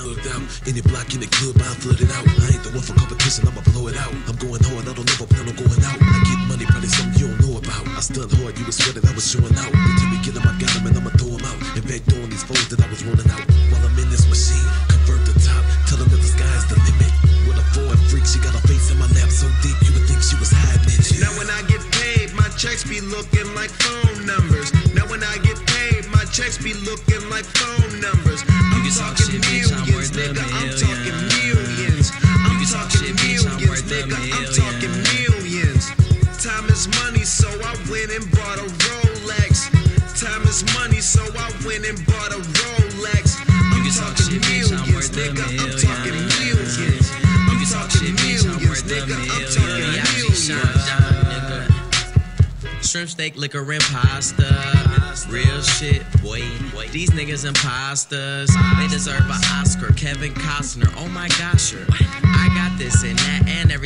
hooked out. Any block in the club, I flood it out. I ain't the one for competition, I'ma blow it out. I'm going hard, I don't ever plan on going out. I get money, probably something you don't know about. I stunned hard, you was sweating, I was showing out. Me get him, I got him, and I'ma throw him out. In fact, throwing these foes that I was rolling out. While I'm in this machine, convert the top, tell them that the sky's the limit. With a foreign freak, she got a face in my lap so deep, you would think she was hiding it. Now when I get paid, my checks be looking like phone numbers. Now when I get paid, my checks be looking like phone numbers. I'm nigga. I'm talking millions. Time is money, so I went and bought a Rolex. Time is money, so I went and bought a Rolex. I'm can talk talking shit, bitch, I'm millions, nigga. I'm talking millions. I'm talking shit, bitch, I'm millions, nigga. I'm talking millions. Sean John, nigga. Shrimp steak, liquor, and pasta. Real shit, boy. These niggas imposters. They deserve an Oscar. Kevin Costner. Oh my gosh, sure. I got this and that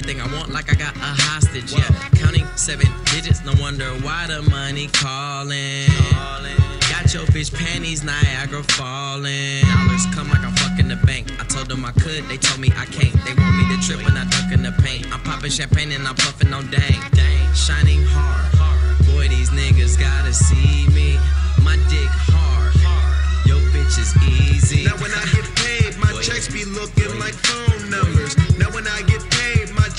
everything I want, like I got a hostage. Yeah, counting seven digits. No wonder why the money calling. Got your bitch panties, Niagara falling. Dollars come like I'm fucking the bank. I told them I could, they told me I can't. They want me to trip when I duck in the paint. I'm popping champagne and I'm puffing on dang. Shining hard. Boy, these niggas gotta see me. My dick hard. Your bitch is easy. Now when I get paid, my checks be looking like phone numbers.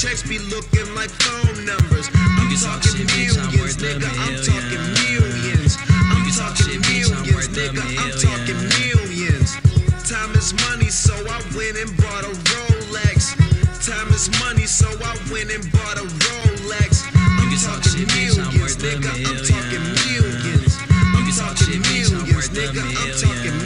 Checks be looking like phone numbers. I'm talking shit, bitch, I'm millions, nigga. I'm talking millions. I'm talking shit, bitch, I'm millions, nigga. I'm talking millions. Time is money, so I went and bought a Rolex. Time is money, so I went and bought a Rolex. I'm talking shit, bitch, I'm millions, nigga. I'm talking millions. I'm talking shit, bitch, I'm millions,